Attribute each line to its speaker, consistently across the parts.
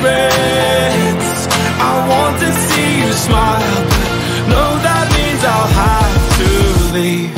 Speaker 1: your I want to see you smile. But no, that means I'll have to leave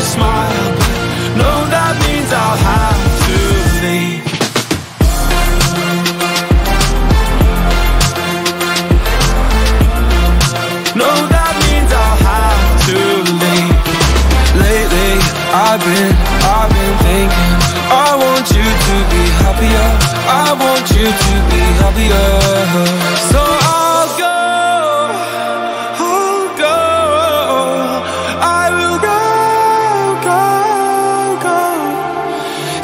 Speaker 1: smile But no, that means I'll have to leave. No, that means I'll have to leave. Lately, I've been,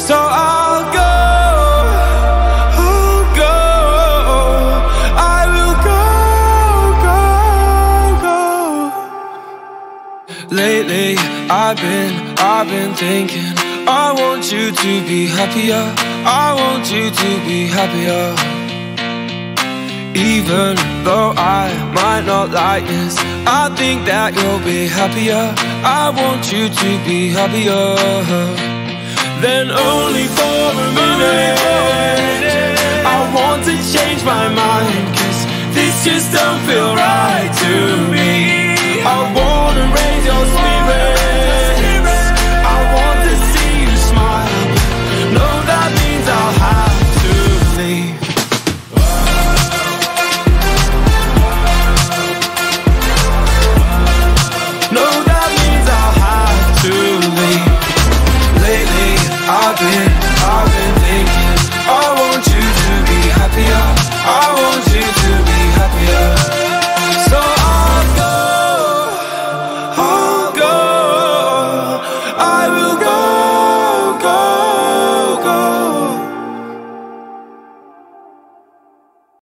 Speaker 1: So I'll go I'll go I will go, go, go. Lately, I've been, I've been thinking I want you to be happier I want you to be happier. Even though I might not like this I think that you'll be happier I want you to be happier Then only for a minute. I want to change my mind Cause this just don't feel I've been thinking I want you to be happier. I want you to be happier.